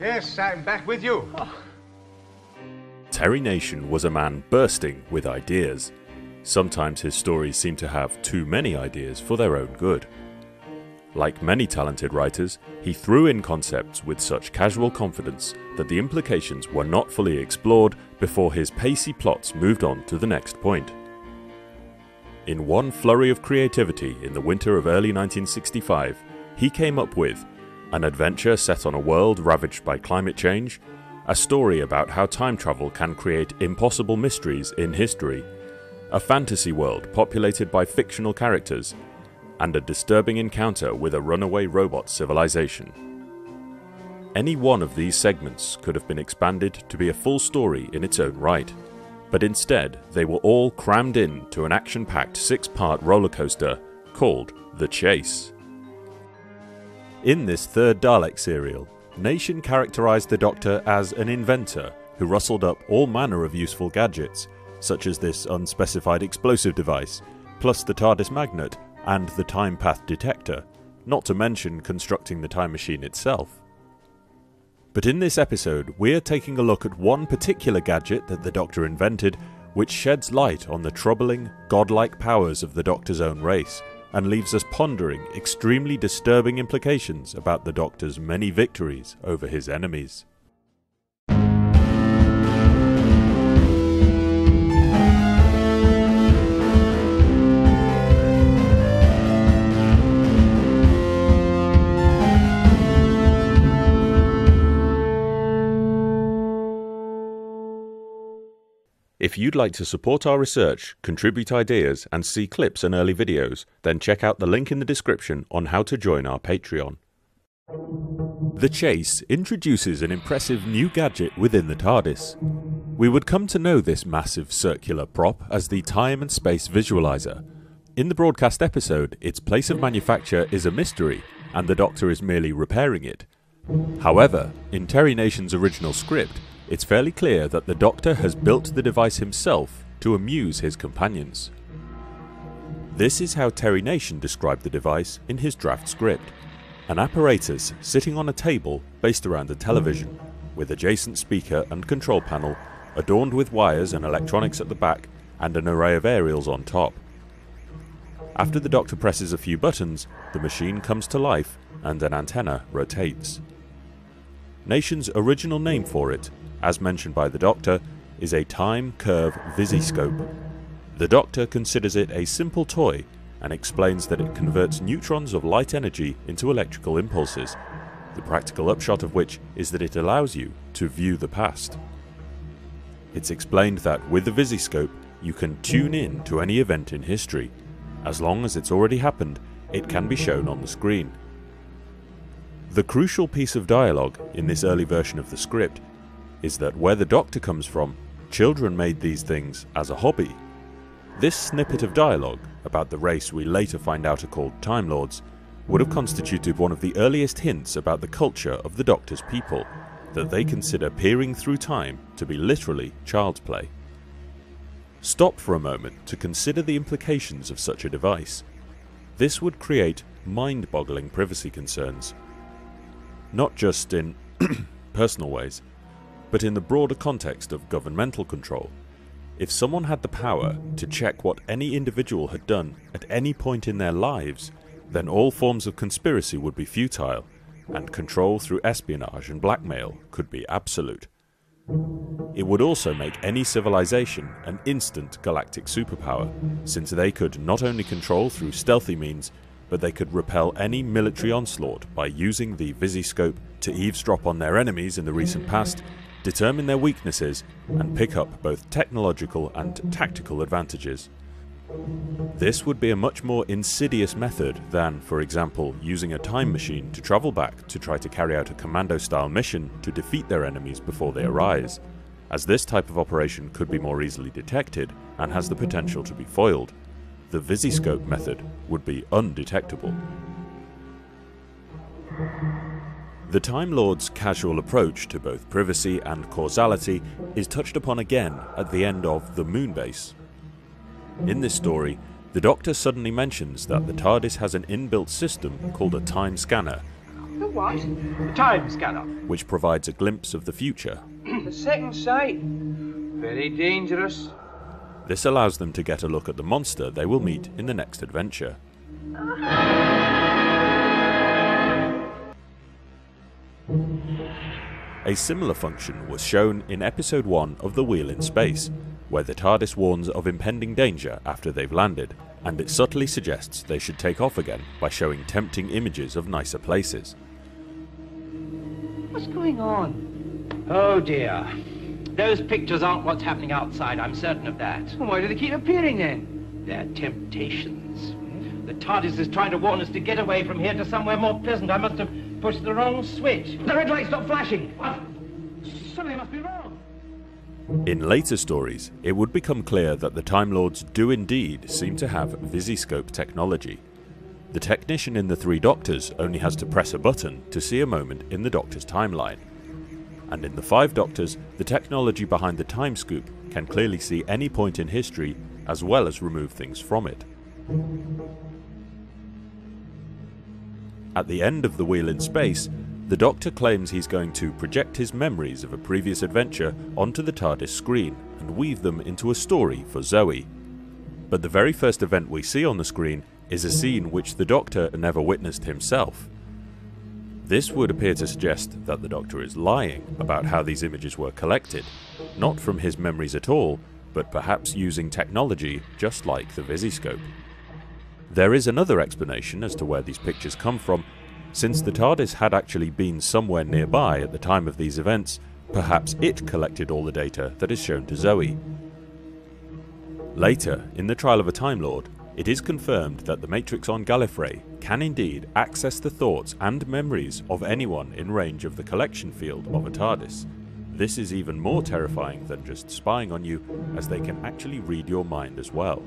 Yes, I'm back with you. Terry Nation was a man bursting with ideas. Sometimes his stories seem to have too many ideas for their own good. Like many talented writers, he threw in concepts with such casual confidence that the implications were not fully explored before his pacey plots moved on to the next point. In one flurry of creativity in the winter of early 1965, he came up with an adventure set on a world ravaged by climate change, a story about how time travel can create impossible mysteries in history, a fantasy world populated by fictional characters, and a disturbing encounter with a runaway robot civilization. Any one of these segments could have been expanded to be a full story in its own right, but instead they were all crammed in to an action packed six part roller coaster called The Chase. In this third Dalek serial, Nation characterized the Doctor as an inventor who rustled up all manner of useful gadgets, such as this unspecified explosive device, plus the TARDIS magnet and the time path detector, not to mention constructing the time machine itself. But in this episode, we're taking a look at one particular gadget that the Doctor invented, which sheds light on the troubling, godlike powers of the Doctor's own race, and leaves us pondering extremely disturbing implications about the Doctor's many victories over his enemies. If you'd like to support our research, contribute ideas, and see clips and early videos, then check out the link in the description on how to join our Patreon. The Chase introduces an impressive new gadget within the TARDIS. We would come to know this massive circular prop as the Time and Space Visualizer. In the broadcast episode, its place of manufacture is a mystery, and the Doctor is merely repairing it. However, in Terry Nation's original script, it's fairly clear that the Doctor has built the device himself to amuse his companions. This is how Terry Nation described the device in his draft script an apparatus sitting on a table based around a television, with adjacent speaker and control panel adorned with wires and electronics at the back and an array of aerials on top. After the Doctor presses a few buttons, the machine comes to life and an antenna rotates. Nation's original name for it as mentioned by the Doctor, is a time curve visiscope. The Doctor considers it a simple toy and explains that it converts neutrons of light energy into electrical impulses, the practical upshot of which is that it allows you to view the past. It's explained that with the visiscope, you can tune in to any event in history. As long as it's already happened, it can be shown on the screen. The crucial piece of dialogue in this early version of the script is that where the Doctor comes from, children made these things as a hobby. This snippet of dialogue about the race we later find out are called Time Lords would have constituted one of the earliest hints about the culture of the Doctor's people, that they consider peering through time to be literally child's play. Stop for a moment to consider the implications of such a device. This would create mind boggling privacy concerns. Not just in personal ways, but in the broader context of governmental control. If someone had the power to check what any individual had done at any point in their lives, then all forms of conspiracy would be futile, and control through espionage and blackmail could be absolute. It would also make any civilization an instant galactic superpower, since they could not only control through stealthy means, but they could repel any military onslaught by using the visiscope to eavesdrop on their enemies in the recent past determine their weaknesses, and pick up both technological and tactical advantages. This would be a much more insidious method than, for example, using a time machine to travel back to try to carry out a commando style mission to defeat their enemies before they arise, as this type of operation could be more easily detected and has the potential to be foiled. The Visiscope method would be undetectable. The Time Lord's casual approach to both privacy and causality is touched upon again at the end of The Moonbase. In this story, the Doctor suddenly mentions that the TARDIS has an inbuilt system called a time scanner, The what? The time scanner. which provides a glimpse of the future. The second sight. Very dangerous. This allows them to get a look at the monster they will meet in the next adventure. Ah. A similar function was shown in episode 1 of The Wheel in Space, where the TARDIS warns of impending danger after they've landed, and it subtly suggests they should take off again by showing tempting images of nicer places. What's going on? Oh dear. Those pictures aren't what's happening outside, I'm certain of that. Well, why do they keep appearing then? They're temptations. The TARDIS is trying to warn us to get away from here to somewhere more pleasant. I must have pushed the wrong switch. The red light stopped flashing. What? Something must be wrong. In later stories, it would become clear that the Time Lords do indeed seem to have Visiscope technology. The technician in the Three Doctors only has to press a button to see a moment in the Doctor's timeline. And in the Five Doctors, the technology behind the Time Scoop can clearly see any point in history as well as remove things from it. At the end of The Wheel in Space, the Doctor claims he's going to project his memories of a previous adventure onto the TARDIS screen and weave them into a story for Zoe. But the very first event we see on the screen is a scene which the Doctor never witnessed himself. This would appear to suggest that the Doctor is lying about how these images were collected, not from his memories at all, but perhaps using technology just like the Visiscope. There is another explanation as to where these pictures come from. Since the TARDIS had actually been somewhere nearby at the time of these events, perhaps it collected all the data that is shown to Zoe. Later, in the Trial of a Time Lord, it is confirmed that the Matrix on Gallifrey can indeed access the thoughts and memories of anyone in range of the collection field of a TARDIS. This is even more terrifying than just spying on you, as they can actually read your mind as well.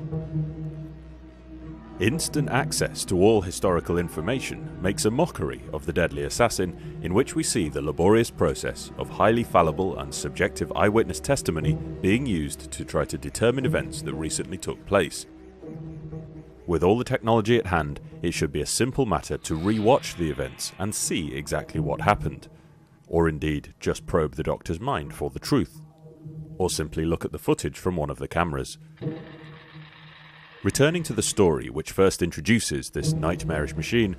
Instant access to all historical information makes a mockery of the deadly assassin, in which we see the laborious process of highly fallible and subjective eyewitness testimony being used to try to determine events that recently took place. With all the technology at hand, it should be a simple matter to re-watch the events and see exactly what happened. Or indeed, just probe the Doctor's mind for the truth. Or simply look at the footage from one of the cameras. Returning to the story which first introduces this nightmarish machine,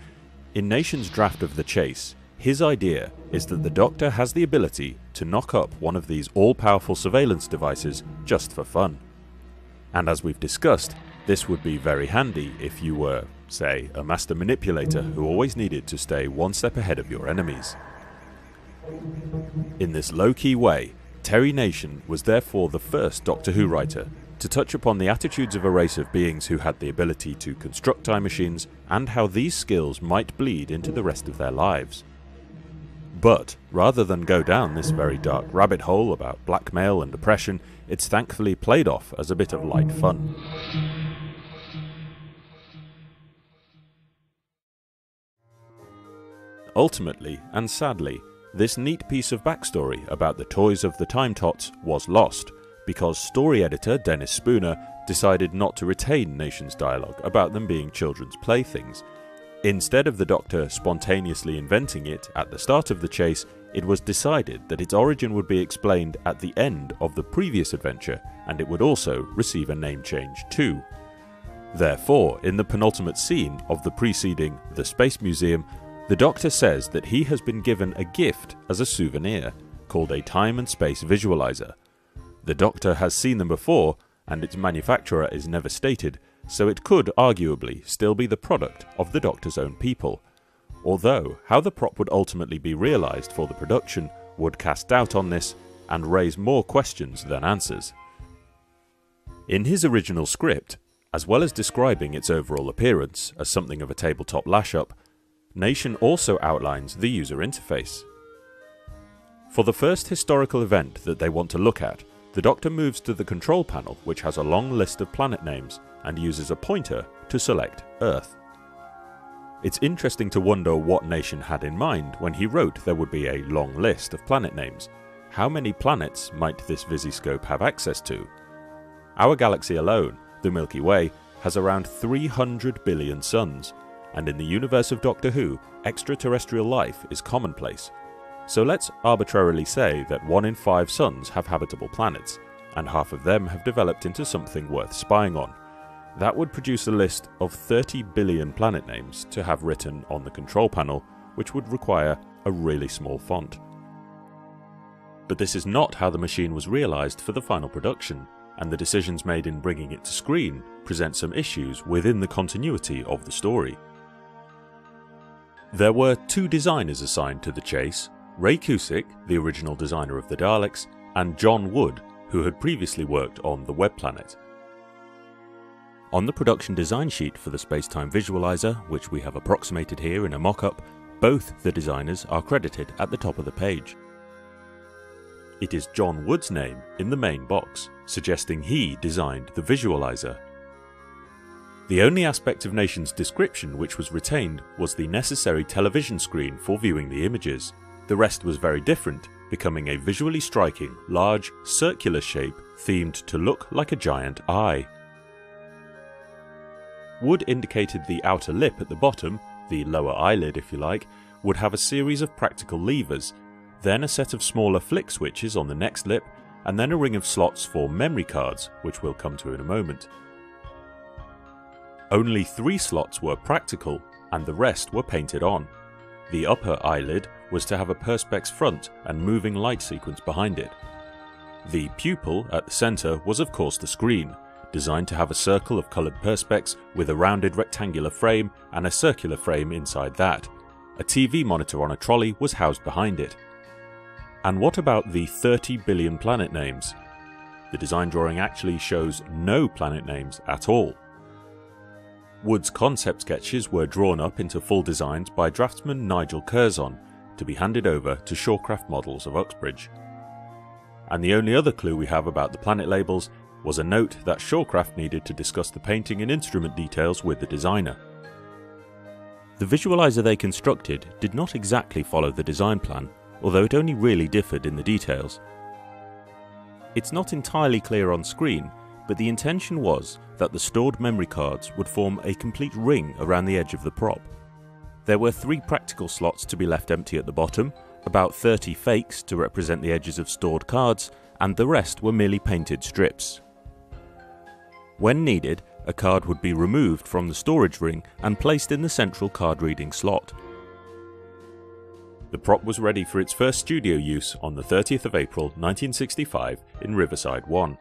in Nation's draft of The Chase, his idea is that the Doctor has the ability to knock up one of these all powerful surveillance devices just for fun. And as we've discussed, this would be very handy if you were, say, a master manipulator who always needed to stay one step ahead of your enemies. In this low key way, Terry Nation was therefore the first Doctor Who writer to touch upon the attitudes of a race of beings who had the ability to construct time machines and how these skills might bleed into the rest of their lives. But rather than go down this very dark rabbit hole about blackmail and oppression, it's thankfully played off as a bit of light fun. Ultimately, and sadly, this neat piece of backstory about the toys of the Time Tots was lost because story editor Dennis Spooner decided not to retain Nation's dialogue about them being children's playthings. Instead of the Doctor spontaneously inventing it at the start of the chase, it was decided that its origin would be explained at the end of the previous adventure, and it would also receive a name change too. Therefore, in the penultimate scene of the preceding The Space Museum, the Doctor says that he has been given a gift as a souvenir, called a time and space visualizer. The Doctor has seen them before, and its manufacturer is never stated, so it could arguably still be the product of the Doctor's own people. Although, how the prop would ultimately be realised for the production would cast doubt on this and raise more questions than answers. In his original script, as well as describing its overall appearance as something of a tabletop lash up, Nation also outlines the user interface. For the first historical event that they want to look at, the Doctor moves to the control panel, which has a long list of planet names, and uses a pointer to select Earth. It's interesting to wonder what Nation had in mind when he wrote there would be a long list of planet names. How many planets might this Visiscope have access to? Our galaxy alone, the Milky Way, has around 300 billion suns, and in the universe of Doctor Who, extraterrestrial life is commonplace. So let's arbitrarily say that one in five suns have habitable planets, and half of them have developed into something worth spying on. That would produce a list of 30 billion planet names to have written on the control panel, which would require a really small font. But this is not how the machine was realised for the final production, and the decisions made in bringing it to screen present some issues within the continuity of the story. There were two designers assigned to the chase Ray Cusick, the original designer of the Daleks, and John Wood, who had previously worked on the Web Planet. On the production design sheet for the Spacetime Visualizer, which we have approximated here in a mock-up, both the designers are credited at the top of the page. It is John Wood's name in the main box, suggesting he designed the visualizer. The only aspect of Nation's description which was retained was the necessary television screen for viewing the images. The rest was very different, becoming a visually striking, large, circular shape themed to look like a giant eye. Wood indicated the outer lip at the bottom, the lower eyelid if you like, would have a series of practical levers, then a set of smaller flick switches on the next lip, and then a ring of slots for memory cards, which we'll come to in a moment. Only three slots were practical, and the rest were painted on. The upper eyelid was to have a perspex front and moving light sequence behind it. The pupil at the centre was of course the screen, designed to have a circle of coloured perspex with a rounded rectangular frame and a circular frame inside that. A TV monitor on a trolley was housed behind it. And what about the 30 billion planet names? The design drawing actually shows no planet names at all. Wood's concept sketches were drawn up into full designs by draftsman Nigel Curzon to be handed over to Shawcraft Models of Uxbridge. And the only other clue we have about the planet labels was a note that Shawcraft needed to discuss the painting and instrument details with the designer. The visualizer they constructed did not exactly follow the design plan, although it only really differed in the details. It's not entirely clear on screen, but the intention was that the stored memory cards would form a complete ring around the edge of the prop. There were three practical slots to be left empty at the bottom, about 30 fakes to represent the edges of stored cards, and the rest were merely painted strips. When needed, a card would be removed from the storage ring and placed in the central card reading slot. The prop was ready for its first studio use on the 30th of April 1965 in Riverside 1.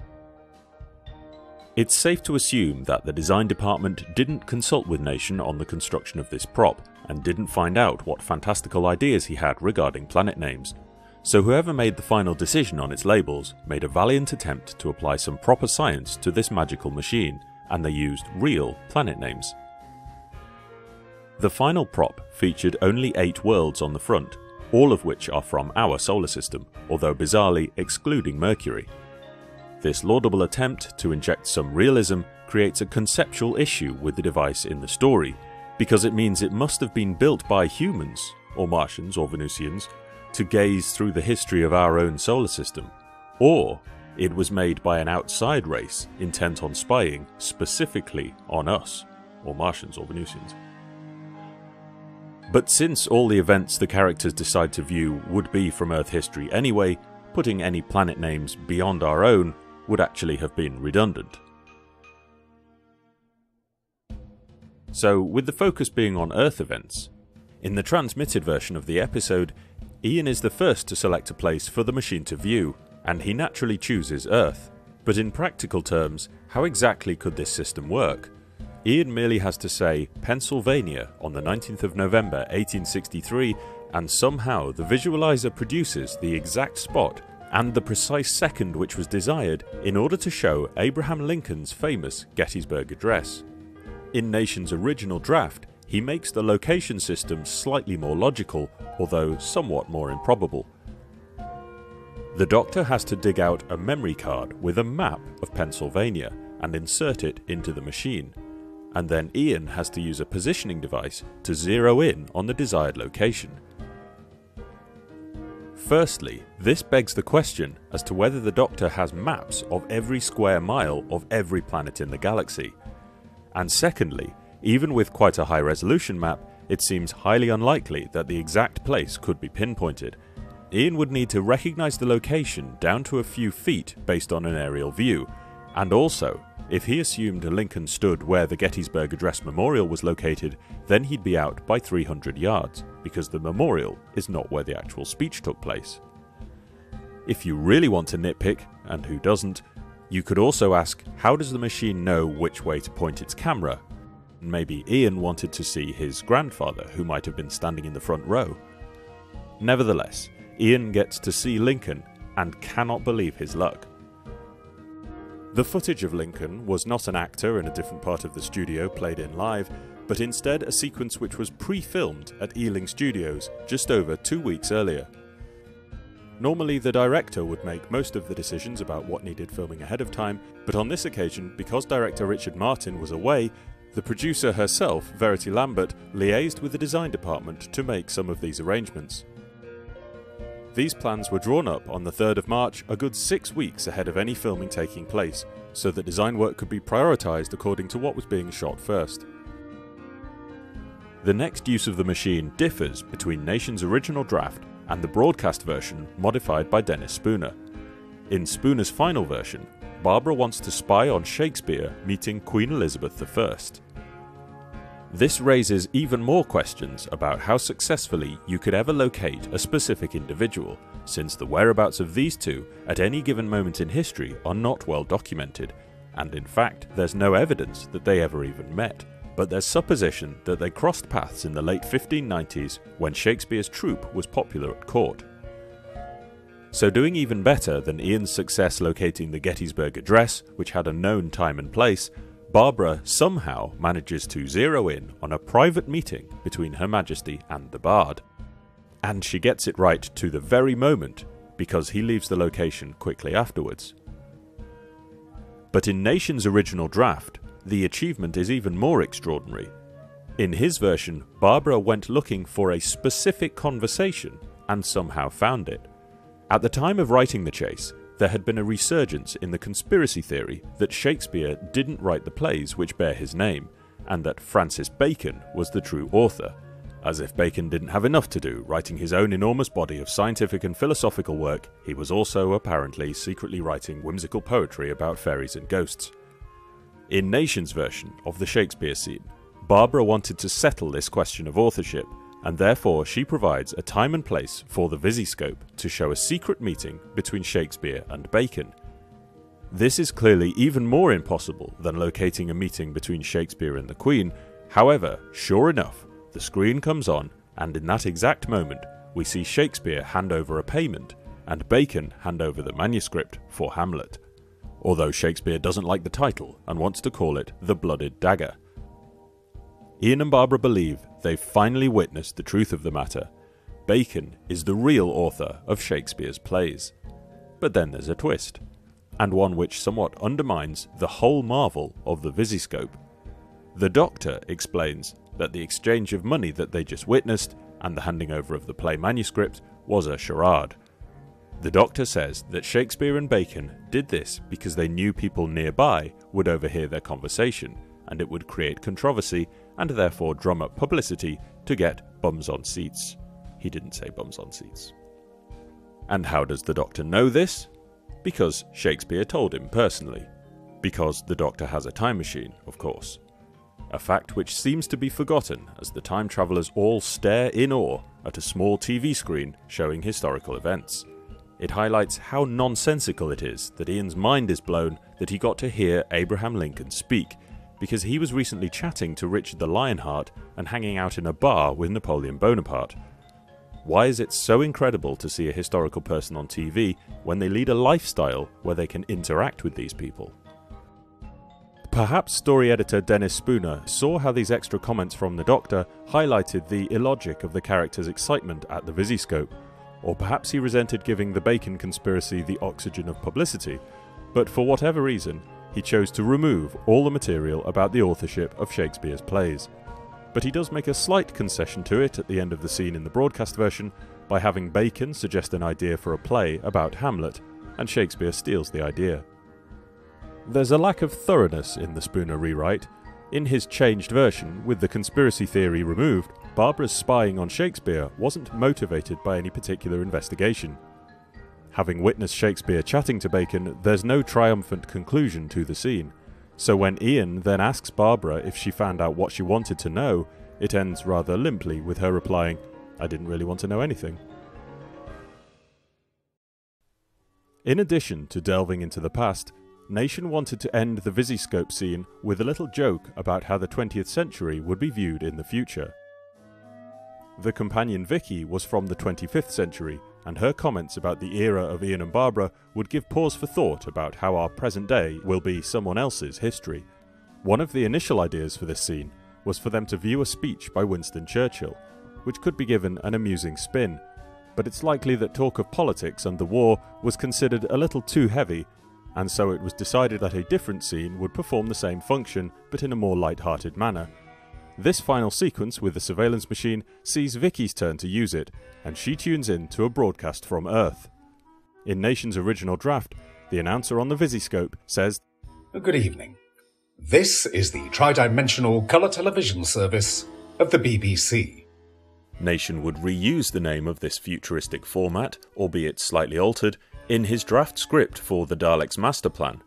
It's safe to assume that the design department didn't consult with Nation on the construction of this prop and didn't find out what fantastical ideas he had regarding planet names. So whoever made the final decision on its labels made a valiant attempt to apply some proper science to this magical machine, and they used real planet names. The final prop featured only eight worlds on the front, all of which are from our solar system, although bizarrely excluding Mercury. This laudable attempt to inject some realism creates a conceptual issue with the device in the story, because it means it must have been built by humans, or Martians or Venusians, to gaze through the history of our own solar system, or it was made by an outside race intent on spying specifically on us, or Martians or Venusians. But since all the events the characters decide to view would be from Earth history anyway, putting any planet names beyond our own would actually have been redundant. So, with the focus being on Earth events, in the transmitted version of the episode, Ian is the first to select a place for the machine to view, and he naturally chooses Earth. But in practical terms, how exactly could this system work? Ian merely has to say Pennsylvania on the 19th of November 1863, and somehow the visualizer produces the exact spot and the precise second which was desired in order to show Abraham Lincoln's famous Gettysburg Address. In Nation's original draft, he makes the location system slightly more logical, although somewhat more improbable. The Doctor has to dig out a memory card with a map of Pennsylvania and insert it into the machine, and then Ian has to use a positioning device to zero in on the desired location. Firstly, this begs the question as to whether the Doctor has maps of every square mile of every planet in the galaxy. And secondly, even with quite a high resolution map, it seems highly unlikely that the exact place could be pinpointed. Ian would need to recognise the location down to a few feet based on an aerial view, and also, if he assumed Lincoln stood where the Gettysburg Address Memorial was located, then he'd be out by 300 yards, because the memorial is not where the actual speech took place. If you really want to nitpick, and who doesn't, you could also ask how does the machine know which way to point its camera? Maybe Ian wanted to see his grandfather, who might have been standing in the front row. Nevertheless, Ian gets to see Lincoln and cannot believe his luck. The footage of Lincoln was not an actor in a different part of the studio played in live, but instead a sequence which was pre filmed at Ealing Studios just over two weeks earlier. Normally, the director would make most of the decisions about what needed filming ahead of time, but on this occasion, because director Richard Martin was away, the producer herself, Verity Lambert, liaised with the design department to make some of these arrangements. These plans were drawn up on the 3rd of March, a good six weeks ahead of any filming taking place, so that design work could be prioritised according to what was being shot first. The next use of the machine differs between Nation's original draft and the broadcast version modified by Dennis Spooner. In Spooner's final version, Barbara wants to spy on Shakespeare meeting Queen Elizabeth I. This raises even more questions about how successfully you could ever locate a specific individual, since the whereabouts of these two at any given moment in history are not well documented, and in fact, there's no evidence that they ever even met but there's supposition that they crossed paths in the late 1590s when Shakespeare's troupe was popular at court. So, doing even better than Ian's success locating the Gettysburg Address, which had a known time and place, Barbara somehow manages to zero in on a private meeting between Her Majesty and the Bard. And she gets it right to the very moment because he leaves the location quickly afterwards. But in Nation's original draft, the achievement is even more extraordinary. In his version, Barbara went looking for a specific conversation and somehow found it. At the time of writing The Chase, there had been a resurgence in the conspiracy theory that Shakespeare didn't write the plays which bear his name, and that Francis Bacon was the true author. As if Bacon didn't have enough to do writing his own enormous body of scientific and philosophical work, he was also apparently secretly writing whimsical poetry about fairies and ghosts. In Nation's version of the Shakespeare scene, Barbara wanted to settle this question of authorship, and therefore she provides a time and place for the Visiscope to show a secret meeting between Shakespeare and Bacon. This is clearly even more impossible than locating a meeting between Shakespeare and the Queen. However, sure enough, the screen comes on, and in that exact moment, we see Shakespeare hand over a payment and Bacon hand over the manuscript for Hamlet although Shakespeare doesn't like the title and wants to call it The Blooded Dagger. Ian and Barbara believe they've finally witnessed the truth of the matter. Bacon is the real author of Shakespeare's plays. But then there's a twist, and one which somewhat undermines the whole marvel of the Visiscope. The Doctor explains that the exchange of money that they just witnessed and the handing over of the play manuscript was a charade. The doctor says that Shakespeare and Bacon did this because they knew people nearby would overhear their conversation, and it would create controversy and therefore drum up publicity to get bums on seats. He didn't say bums on seats. And how does the doctor know this? Because Shakespeare told him personally. Because the doctor has a time machine, of course. A fact which seems to be forgotten as the time travellers all stare in awe at a small TV screen showing historical events. It highlights how nonsensical it is that Ian's mind is blown that he got to hear Abraham Lincoln speak, because he was recently chatting to Richard the Lionheart and hanging out in a bar with Napoleon Bonaparte. Why is it so incredible to see a historical person on TV when they lead a lifestyle where they can interact with these people? Perhaps story editor Dennis Spooner saw how these extra comments from the Doctor highlighted the illogic of the character's excitement at the Visiscope or perhaps he resented giving the Bacon conspiracy the oxygen of publicity, but for whatever reason, he chose to remove all the material about the authorship of Shakespeare's plays. But he does make a slight concession to it at the end of the scene in the broadcast version by having Bacon suggest an idea for a play about Hamlet, and Shakespeare steals the idea. There's a lack of thoroughness in the Spooner rewrite, In his changed version, with the conspiracy theory removed, Barbara's spying on Shakespeare wasn't motivated by any particular investigation. Having witnessed Shakespeare chatting to Bacon, there's no triumphant conclusion to the scene. So when Ian then asks Barbara if she found out what she wanted to know, it ends rather limply with her replying, I didn't really want to know anything. In addition to delving into the past, Nation wanted to end the Visiscope scene with a little joke about how the 20th century would be viewed in the future. The companion Vicky was from the 25th century, and her comments about the era of Ian and Barbara would give pause for thought about how our present day will be someone else's history. One of the initial ideas for this scene was for them to view a speech by Winston Churchill, which could be given an amusing spin, but it's likely that talk of politics and the war was considered a little too heavy, and so it was decided that a different scene would perform the same function but in a more light-hearted manner. This final sequence with the surveillance machine sees Vicky's turn to use it, and she tunes in to a broadcast from Earth. In Nation's original draft, the announcer on the Visiscope says, Good evening. This is the tridimensional colour television service of the BBC. Nation would reuse the name of this futuristic format, albeit slightly altered, in his draft script for the Daleks' master plan.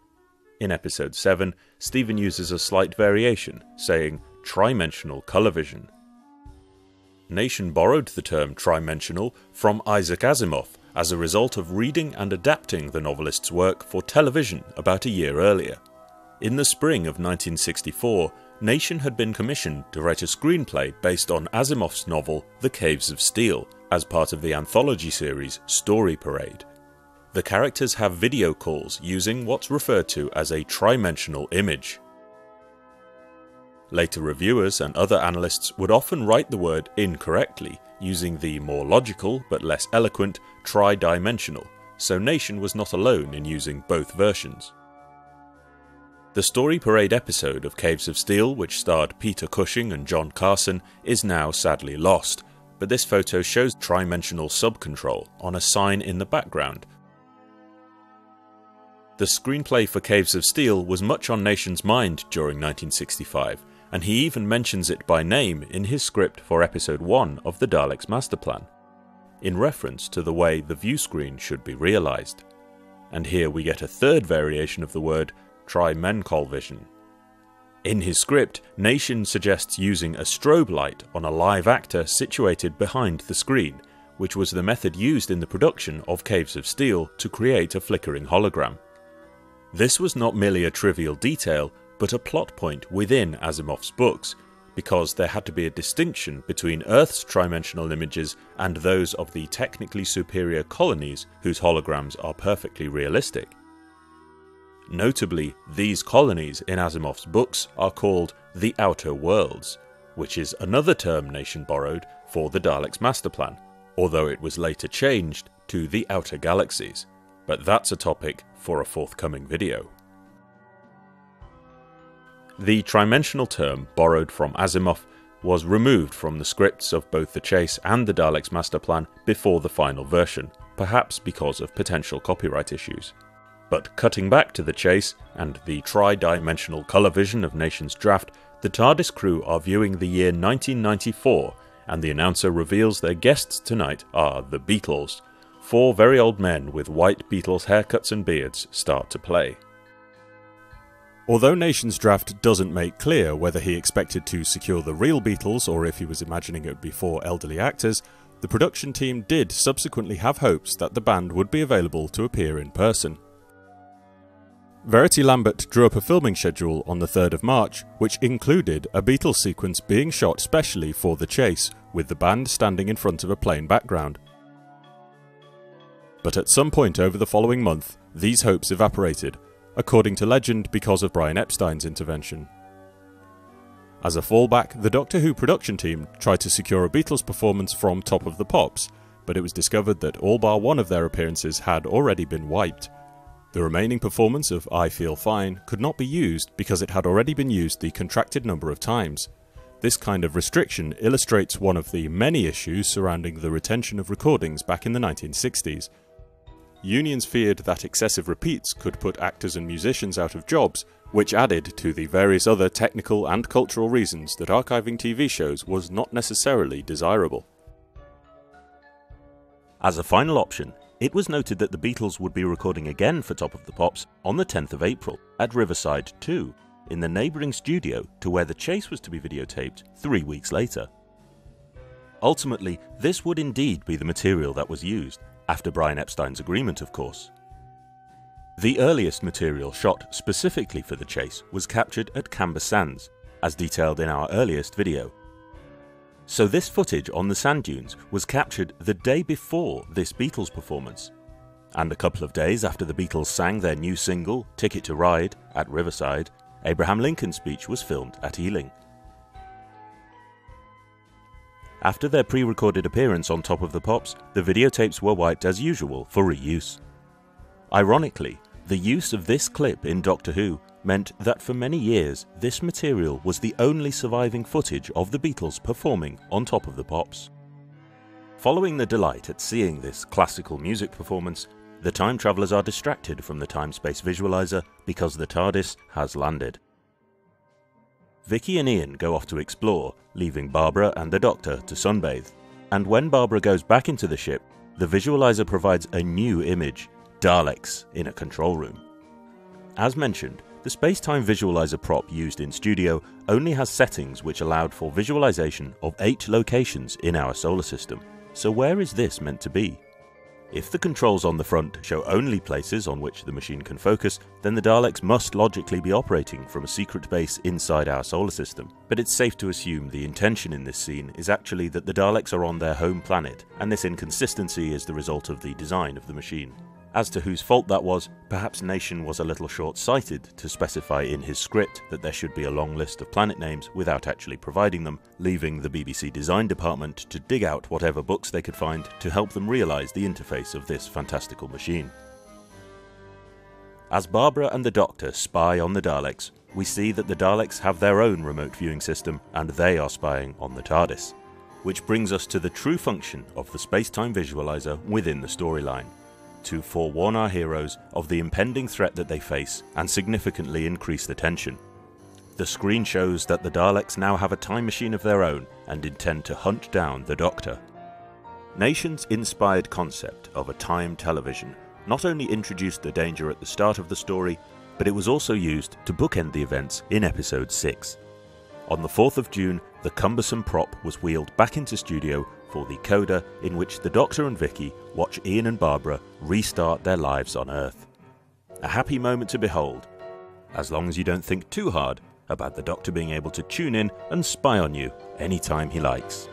In episode 7, Steven uses a slight variation, saying trimensional colour vision. Nation borrowed the term trimensional from Isaac Asimov as a result of reading and adapting the novelist's work for television about a year earlier. In the spring of 1964, Nation had been commissioned to write a screenplay based on Asimov's novel The Caves of Steel as part of the anthology series Story Parade. The characters have video calls using what's referred to as a trimensional image. Later reviewers and other analysts would often write the word incorrectly, using the more logical but less eloquent tridimensional, so Nation was not alone in using both versions. The Story Parade episode of Caves of Steel, which starred Peter Cushing and John Carson, is now sadly lost, but this photo shows trimensional subcontrol on a sign in the background. The screenplay for Caves of Steel was much on Nation's mind during 1965, and he even mentions it by name in his script for episode 1 of the Daleks Master Plan, in reference to the way the view screen should be realised. And here we get a third variation of the word trimencol vision. In his script, Nation suggests using a strobe light on a live actor situated behind the screen, which was the method used in the production of Caves of Steel to create a flickering hologram. This was not merely a trivial detail, but a plot point within Asimov's books, because there had to be a distinction between Earth's trimensional images and those of the technically superior colonies whose holograms are perfectly realistic. Notably, these colonies in Asimov's books are called the Outer Worlds, which is another term Nation borrowed for the Daleks' master plan, although it was later changed to the Outer Galaxies. But that's a topic for a forthcoming video. The trimensional term, borrowed from Asimov, was removed from the scripts of both The Chase and the Daleks' master plan before the final version, perhaps because of potential copyright issues. But cutting back to The Chase and the tri-dimensional colour vision of Nation's draft, the TARDIS crew are viewing the year 1994, and the announcer reveals their guests tonight are the Beatles. Four very old men with white Beatles haircuts and beards start to play. Although Nation's draft doesn't make clear whether he expected to secure the real Beatles or if he was imagining it would be four elderly actors, the production team did subsequently have hopes that the band would be available to appear in person. Verity Lambert drew up a filming schedule on the 3rd of March, which included a Beatles sequence being shot specially for the chase, with the band standing in front of a plain background. But at some point over the following month, these hopes evaporated, according to legend because of Brian Epstein's intervention. As a fallback, the Doctor Who production team tried to secure a Beatles performance from Top of the Pops, but it was discovered that all bar one of their appearances had already been wiped. The remaining performance of I Feel Fine could not be used because it had already been used the contracted number of times. This kind of restriction illustrates one of the many issues surrounding the retention of recordings back in the 1960s. Unions feared that excessive repeats could put actors and musicians out of jobs, which added to the various other technical and cultural reasons that archiving TV shows was not necessarily desirable. As a final option, it was noted that the Beatles would be recording again for Top of the Pops on the 10th of April at Riverside 2, in the neighbouring studio to where the chase was to be videotaped three weeks later. Ultimately, this would indeed be the material that was used, after Brian Epstein's agreement, of course. The earliest material shot specifically for the chase was captured at Camber Sands, as detailed in our earliest video. So this footage on the sand dunes was captured the day before this Beatles performance. And a couple of days after the Beatles sang their new single, Ticket to Ride, at Riverside, Abraham Lincoln's speech was filmed at Ealing. After their pre-recorded appearance on Top of the Pops, the videotapes were wiped as usual for reuse. Ironically, the use of this clip in Doctor Who meant that for many years this material was the only surviving footage of the Beatles performing on Top of the Pops. Following the delight at seeing this classical music performance, the time travellers are distracted from the time-space visualizer because the TARDIS has landed. Vicky and Ian go off to explore, leaving Barbara and the Doctor to sunbathe. And when Barbara goes back into the ship, the visualizer provides a new image Daleks in a control room. As mentioned, the space-time visualizer prop used in Studio only has settings which allowed for visualization of 8 locations in our solar system. So where is this meant to be? If the controls on the front show only places on which the machine can focus, then the Daleks must logically be operating from a secret base inside our solar system. But it's safe to assume the intention in this scene is actually that the Daleks are on their home planet, and this inconsistency is the result of the design of the machine. As to whose fault that was, perhaps Nation was a little short sighted to specify in his script that there should be a long list of planet names without actually providing them, leaving the BBC design department to dig out whatever books they could find to help them realise the interface of this fantastical machine. As Barbara and the Doctor spy on the Daleks, we see that the Daleks have their own remote viewing system and they are spying on the TARDIS. Which brings us to the true function of the space-time visualizer within the storyline to forewarn our heroes of the impending threat that they face and significantly increase the tension. The screen shows that the Daleks now have a time machine of their own and intend to hunt down the Doctor. Nation's inspired concept of a time television not only introduced the danger at the start of the story, but it was also used to bookend the events in episode 6. On the 4th of June, the cumbersome prop was wheeled back into studio for the coda in which the Doctor and Vicky watch Ian and Barbara restart their lives on Earth. A happy moment to behold, as long as you don't think too hard about the Doctor being able to tune in and spy on you anytime he likes.